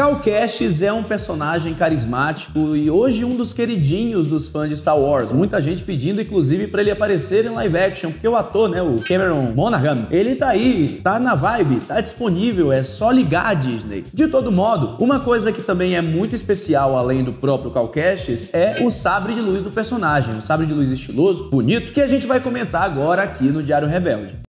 Cal Kestis é um personagem carismático e hoje um dos queridinhos dos fãs de Star Wars. Muita gente pedindo, inclusive, para ele aparecer em live action, porque o ator, né, o Cameron Monaghan, ele tá aí, tá na vibe, tá disponível, é só ligar a Disney. De todo modo, uma coisa que também é muito especial, além do próprio Cal Kestis, é o sabre de luz do personagem, um sabre de luz estiloso, bonito, que a gente vai comentar agora aqui no Diário Rebelde.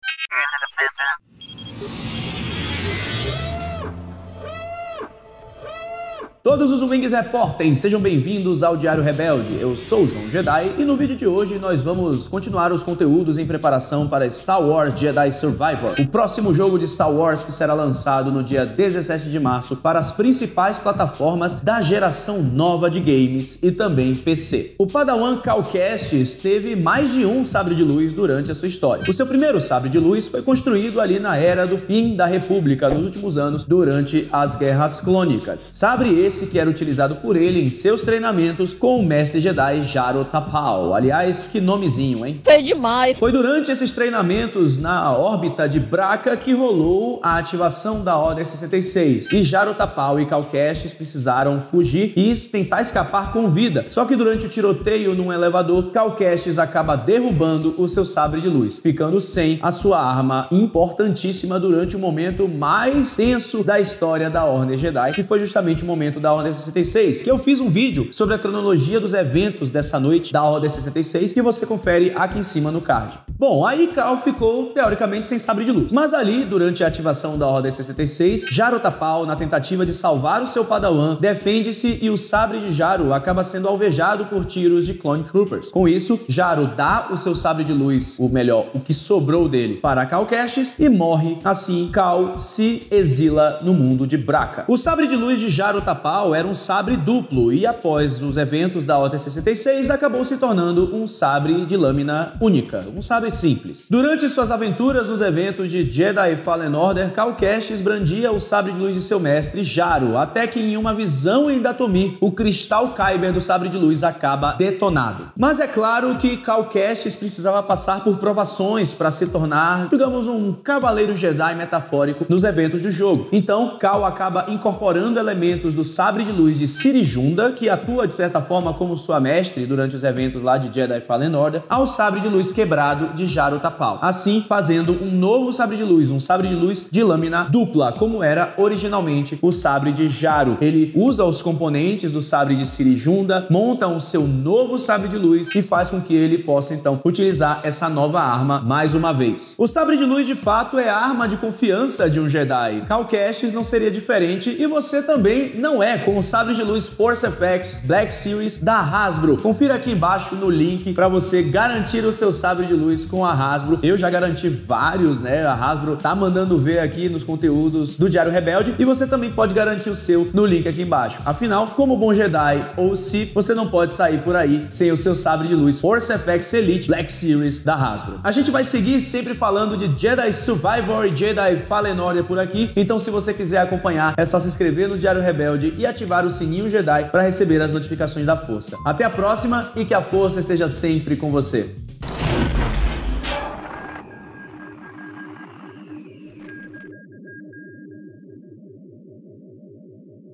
Todos os Wings reportem, sejam bem-vindos ao Diário Rebelde. Eu sou o João Jedi e no vídeo de hoje nós vamos continuar os conteúdos em preparação para Star Wars Jedi Survivor, o próximo jogo de Star Wars que será lançado no dia 17 de março para as principais plataformas da geração nova de games e também PC. O Padawan Cal Kestis teve mais de um sabre de luz durante a sua história. O seu primeiro sabre de luz foi construído ali na era do fim da República nos últimos anos durante as Guerras Clônicas. Sabre esse esse que era utilizado por ele em seus treinamentos com o mestre Jedi Jaro Tapal. Aliás, que nomezinho, hein? Foi demais. Foi durante esses treinamentos na órbita de Braca que rolou a ativação da Ordem 66. E Jaro Tapal e Cal Kestis precisaram fugir e tentar escapar com vida. Só que durante o tiroteio num elevador, Cal Kestis acaba derrubando o seu sabre de luz, ficando sem a sua arma importantíssima durante o momento mais tenso da história da Ordem Jedi, que foi justamente o momento da Ordem 66, que eu fiz um vídeo sobre a cronologia dos eventos dessa noite da Ordem 66, que você confere aqui em cima no card. Bom, aí Cal ficou, teoricamente, sem sabre de luz. Mas ali, durante a ativação da Ordem 66, Jaro Tapal, na tentativa de salvar o seu padawan, defende-se e o sabre de Jaro acaba sendo alvejado por tiros de Clone Troopers. Com isso, Jaro dá o seu sabre de luz, ou melhor, o que sobrou dele, para Cal Kestis e morre. Assim, Cal se exila no mundo de Braca. O sabre de luz de Jaro Tapal era um sabre duplo e após os eventos da Order 66 acabou se tornando um sabre de lâmina única, um sabre simples. Durante suas aventuras nos eventos de Jedi Fallen Order, Cal Kestis brandia o sabre de luz de seu mestre Jaro, até que em uma visão em Datomir, o cristal Kyber do sabre de luz acaba detonado. Mas é claro que Cal Kestis precisava passar por provações para se tornar, digamos, um cavaleiro Jedi metafórico nos eventos do jogo. Então, Cal acaba incorporando elementos do sabre de luz de Sirijunda, que atua de certa forma como sua mestre durante os eventos lá de Jedi Fallen Order, ao sabre de luz quebrado de Jaro Tapal. Assim, fazendo um novo sabre de luz, um sabre de luz de lâmina dupla, como era originalmente o sabre de Jaro. Ele usa os componentes do sabre de Sirijunda, monta o um seu novo sabre de luz e faz com que ele possa então utilizar essa nova arma mais uma vez. O sabre de luz de fato é a arma de confiança de um Jedi. Cal Kestis não seria diferente e você também não é com o sabre de luz Force FX Black Series da Hasbro. Confira aqui embaixo no link para você garantir o seu sabre de luz com a Hasbro. Eu já garanti vários, né? A Hasbro tá mandando ver aqui nos conteúdos do Diário Rebelde e você também pode garantir o seu no link aqui embaixo. Afinal, como bom Jedi ou Sith, você não pode sair por aí sem o seu sabre de luz Force FX Elite Black Series da Hasbro. A gente vai seguir sempre falando de Jedi Survivor e Jedi Fallen Order por aqui, então se você quiser acompanhar, é só se inscrever no Diário Rebelde e ativar o sininho Jedi para receber as notificações da força. Até a próxima e que a força esteja sempre com você.